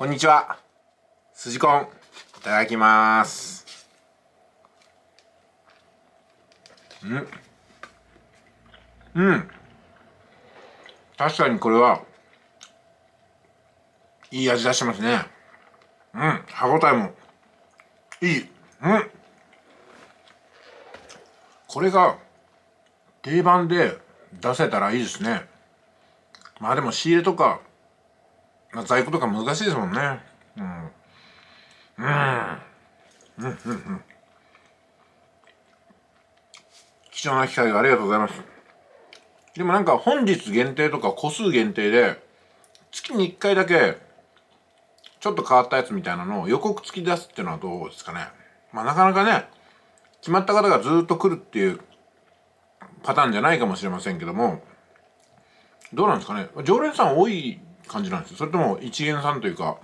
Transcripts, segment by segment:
こんにちは。すじこん、いただきます。うん。うん。確かにこれは、いい味出してますね。うん。歯ごたえも、いい。うん。これが、定番で出せたらいいですね。まあでも仕入れとか、まあ、在庫とか難しいですもんね。うん。うん。うん、うん、うん。貴重な機会をありがとうございます。でもなんか本日限定とか個数限定で、月に1回だけ、ちょっと変わったやつみたいなのを予告付き出すっていうのはどうですかね。まあなかなかね、決まった方がずっと来るっていうパターンじゃないかもしれませんけども、どうなんですかね。常連さん多い感じなんですよ。それとも一元さんというか、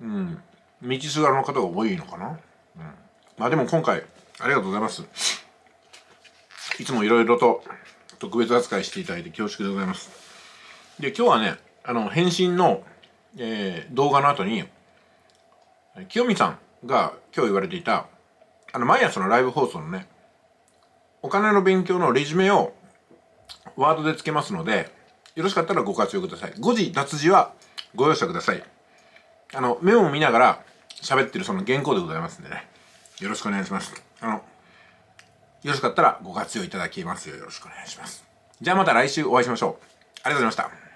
うん、道すがらの方が多いのかな？うん、まあでも今回、ありがとうございます。いつもいろいろと特別扱いしていただいて恐縮でございます。で、今日はね、あの、返信の、えー動画の後に、清美さんが今日言われていた、あの、毎朝のライブ放送のね、お金の勉強のレジュメをワードでつけますので、よろしかったらご活用ください。誤字脱字はご容赦ください。あの、メモを見ながら喋ってるその原稿でございますんでね。よろしくお願いします。あの、よろしかったらご活用いただけますようよろしくお願いします。じゃあまた来週お会いしましょう。ありがとうございました。